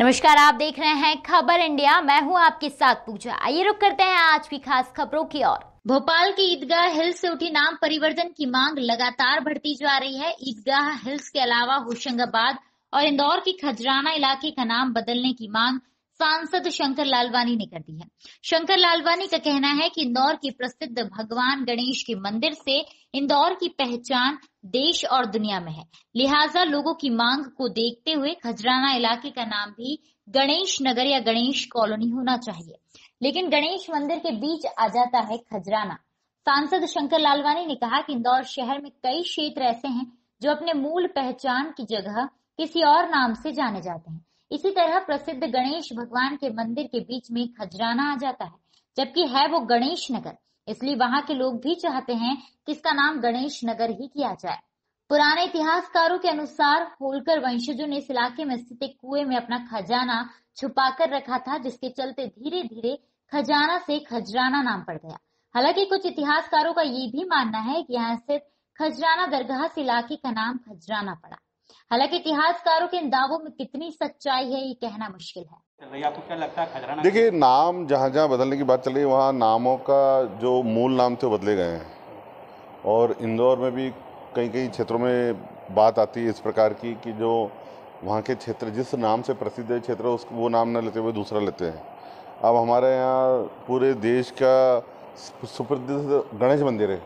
नमस्कार, आप देख रहे हैं खबर इंडिया। मैं हूँ आपके साथ पूजा। आइए रुक करते हैं आज की खास खबरों की ओर। भोपाल की ईदगाह हिल्स से उठी नाम परिवर्तन की मांग लगातार बढ़ती जा रही है। ईदगाह हिल्स के अलावा होशंगाबाद और इंदौर के खजराना इलाके का नाम बदलने की मांग सांसद शंकर लालवानी ने कर दी है। शंकर लालवानी का कहना है कि इंदौर की प्रसिद्ध भगवान गणेश के मंदिर से इंदौर की पहचान देश और दुनिया में है। लिहाजा लोगों की मांग को देखते हुए खजराना इलाके का नाम भी गणेश नगर या गणेश कॉलोनी होना चाहिए। लेकिन गणेश मंदिर के बीच आ जाता है खजराना। सांसद शंकर लालवानी ने कहा कि इंदौर शहर में कई क्षेत्र ऐसे हैं जो अपने मूल पहचान की जगह किसी और नाम से जाने जाते हैं। इसी तरह प्रसिद्ध गणेश भगवान के मंदिर के बीच में खजराना आ जाता है, जबकि है वो गणेश नगर। इसलिए वहाँ के लोग भी चाहते हैं कि इसका नाम गणेश नगर ही किया जाए। पुराने इतिहासकारों के अनुसार होलकर वंशजों ने इस इलाके में स्थित एक कुएँ में अपना खजाना छुपाकर रखा था, जिसके चलते धीरे धीरे खजाना से खजराना नाम पड़ गया। हालाँकि कुछ इतिहासकारों का ये भी मानना है कि यहाँ स्थित खजराना दरगाह से इलाके का नाम खजराना पड़ा। हालाँकि इतिहासकारों के इन दावों में कितनी सच्चाई है ये कहना मुश्किल है। आपको क्या लगता है खजराना देखिए नाम जहाँ जहाँ बदलने की बात चल रही है वहाँ नामों का जो मूल नाम थे वो बदले गए हैं। और इंदौर में भी कई कई क्षेत्रों में बात आती है इस प्रकार की कि जो वहाँ के क्षेत्र जिस नाम से प्रसिद्ध है क्षेत्र उसको वो नाम न लेते हुए दूसरा लेते हैं। अब हमारे यहाँ पूरे देश का सुप्रसिद्ध गणेश मंदिर है।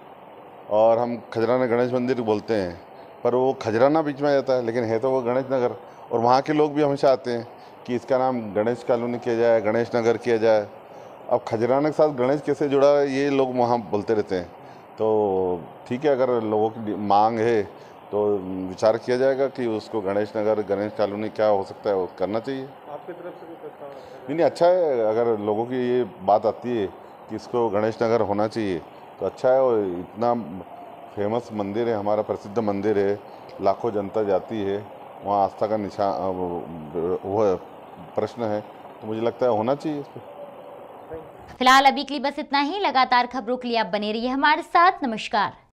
और हम खजराना गणेश मंदिर बोलते हैं। पर वो खजराना बीच में आ जाता है लेकिन है तो वो गणेश नगर। और वहाँ के लोग भी हमेशा आते हैं कि इसका नाम गणेश कॉलोनी किया जाए गणेश नगर किया जाए। अब खजराना के साथ गणेश कैसे जुड़ा है ये लोग वहाँ बोलते रहते हैं। तो ठीक है अगर लोगों की मांग है तो विचार किया जाएगा कि उसको गणेश नगर गणेश कॉलोनी क्या हो सकता है वो करना चाहिए। आपकी तरफ़ से नहीं नहीं अच्छा है अगर लोगों की ये बात आती है कि इसको गणेश नगर होना चाहिए तो अच्छा है और इतना फ़ेमस मंदिर है, हमारा प्रसिद्ध मंदिर है, लाखों जनता जाती है, वहाँ आस्था का निशान वो प्रश्न है तो मुझे लगता है होना चाहिए इस पर फ़िलहाल अभी के लिए बस इतना ही, लगातार खबरों के लिए आप बने रहिए हमारे साथ, नमस्कार।